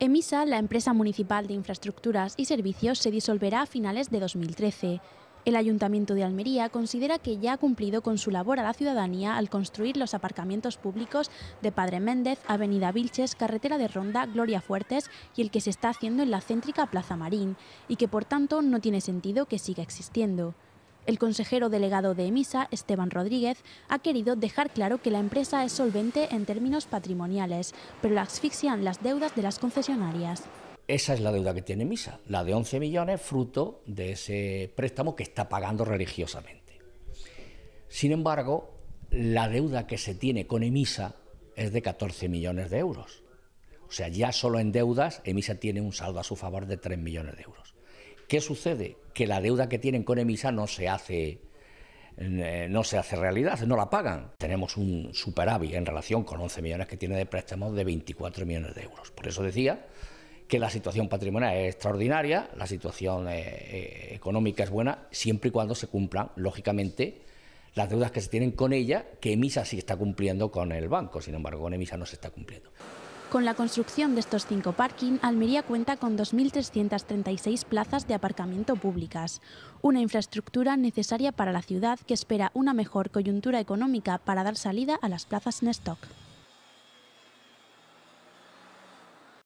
EMISA, la empresa municipal de infraestructuras y servicios, se disolverá a finales de 2013. El Ayuntamiento de Almería considera que ya ha cumplido con su labor a la ciudadanía al construir los aparcamientos públicos de Padre Méndez, Avenida Vilches, Carretera de Ronda, Gloria Fuertes y el que se está haciendo en la céntrica Plaza Marín, y que por tanto no tiene sentido que siga existiendo. El consejero delegado de EMISA, Esteban Rodríguez, ha querido dejar claro que la empresa es solvente en términos patrimoniales, pero la asfixian las deudas de las concesionarias. Esa es la deuda que tiene EMISA, la de 11 millones, fruto de ese préstamo que está pagando religiosamente. Sin embargo, la deuda que se tiene con EMISA es de 14 millones de euros. O sea, ya solo en deudas, EMISA tiene un saldo a su favor de 3 millones de euros. ¿Qué sucede? Que la deuda que tienen con Emisa no se hace eh, no se hace realidad, no la pagan. Tenemos un superávit en relación con 11 millones que tiene de préstamos de 24 millones de euros. Por eso decía que la situación patrimonial es extraordinaria, la situación eh, eh, económica es buena, siempre y cuando se cumplan, lógicamente, las deudas que se tienen con ella, que Emisa sí está cumpliendo con el banco, sin embargo, con Emisa no se está cumpliendo. Con la construcción de estos cinco parking, Almería cuenta con 2.336 plazas de aparcamiento públicas, una infraestructura necesaria para la ciudad que espera una mejor coyuntura económica para dar salida a las plazas en.